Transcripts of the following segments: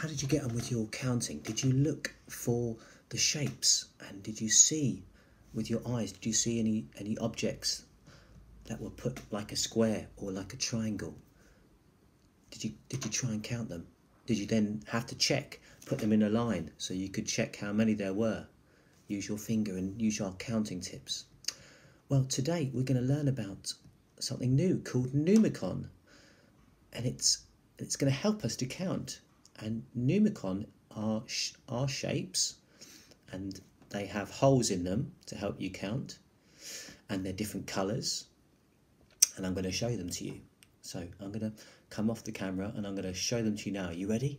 how did you get on with your counting? Did you look for the shapes and did you see with your eyes, did you see any, any objects that were put like a square or like a triangle? Did you, did you try and count them? Did you then have to check, put them in a line so you could check how many there were? Use your finger and use your counting tips. Well, today we're going to learn about something new called Numicon, and it's it's going to help us to count. And Numicon are sh are shapes, and they have holes in them to help you count, and they're different colours. And I'm going to show them to you. So I'm going to come off the camera and I'm going to show them to you now. Are you ready?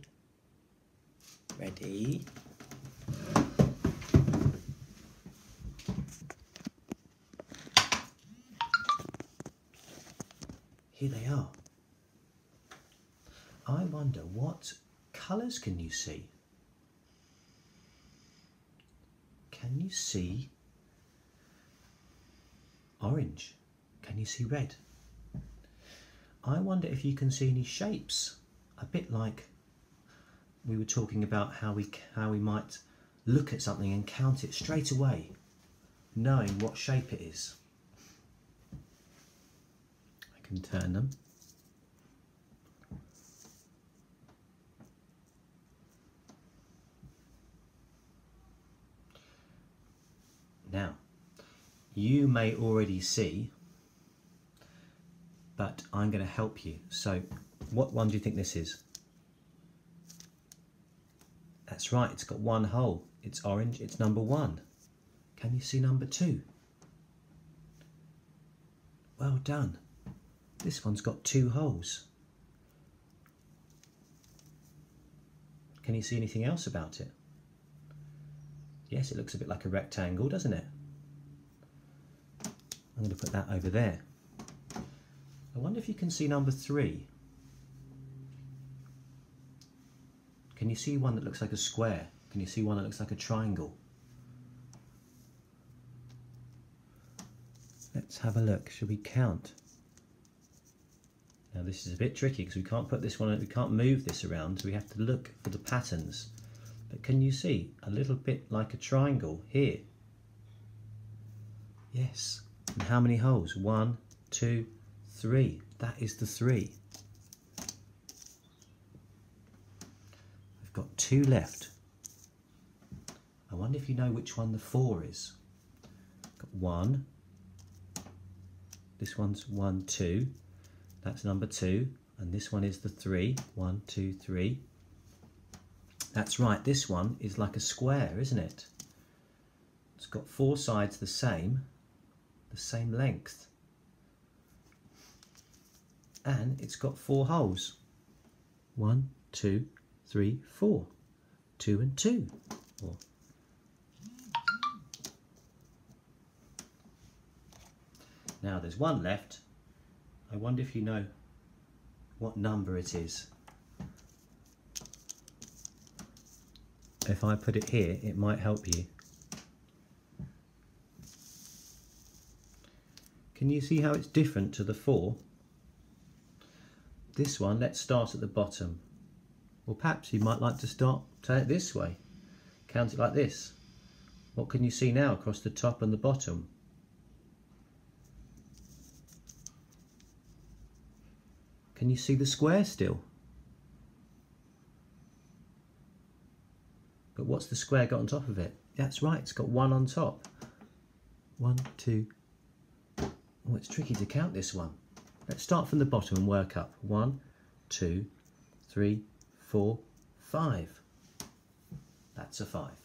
Ready? Here they are. I wonder what colours can you see? Can you see orange? Can you see red? I wonder if you can see any shapes, a bit like we were talking about how we how we might look at something and count it straight away, knowing what shape it is. I can turn them. Now, you may already see, but I'm going to help you. So, what one do you think this is? That's right, it's got one hole. It's orange, it's number one. Can you see number two? Well done. This one's got two holes. Can you see anything else about it? Yes, it looks a bit like a rectangle, doesn't it? I'm going to put that over there. I wonder if you can see number three. Can you see one that looks like a square? Can you see one that looks like a triangle? Let's have a look. Should we count? Now this is a bit tricky because we can't put this one, we can't move this around, so we have to look for the patterns. But can you see a little bit like a triangle here? Yes. And how many holes? One, two, three. That is the three. We've got two left. I wonder if you know which one the four is. Got one. This one's one, two. That's number two. And this one is the three. One, two, three. That's right, this one is like a square, isn't it? It's got four sides the same, the same length. And it's got four holes. One, two, three, four. Two and two. Four. Now there's one left. I wonder if you know what number it is. if I put it here, it might help you. Can you see how it's different to the four? This one, let's start at the bottom. Well, perhaps you might like to start it this way. Count it like this. What can you see now across the top and the bottom? Can you see the square still? But what's the square got on top of it? That's right, it's got one on top. One, two. Oh, it's tricky to count this one. Let's start from the bottom and work up. One, two, three, four, five. That's a five.